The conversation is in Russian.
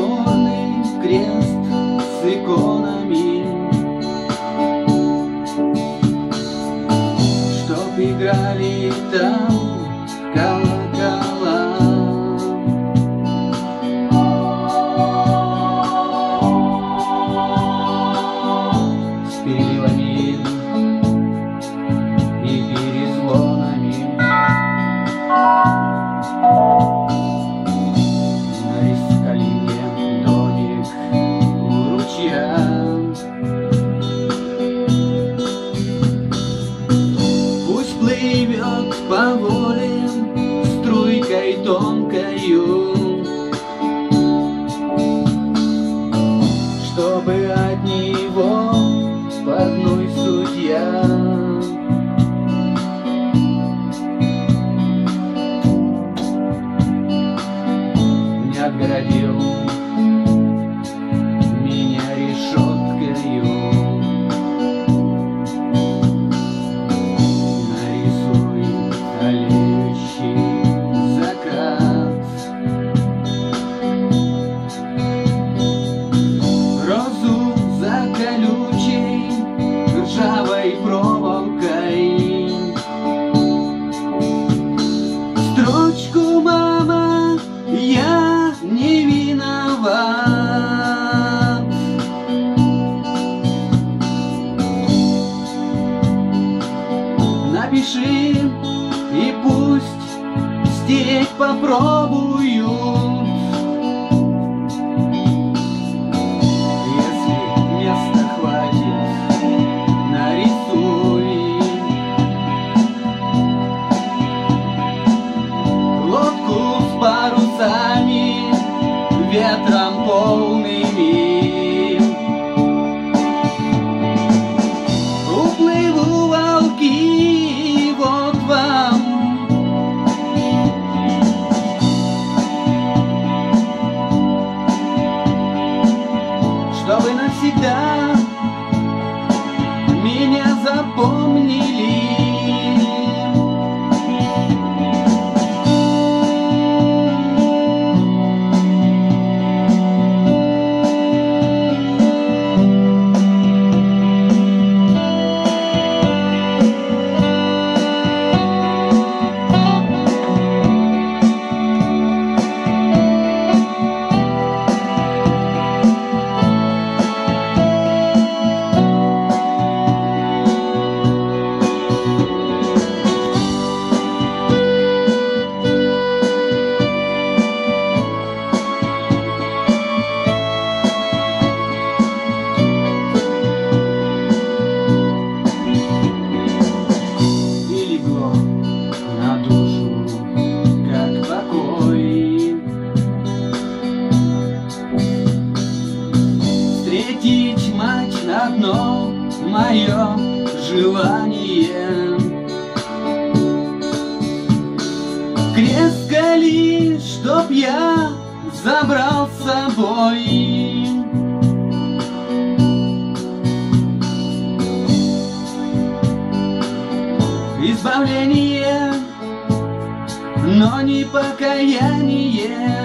черный крест с иконами, Чтоб играли там. Papa Pro Buiu. мое желание. Крест кали, чтоб я забрал с собой. Избавление, но не покаяние.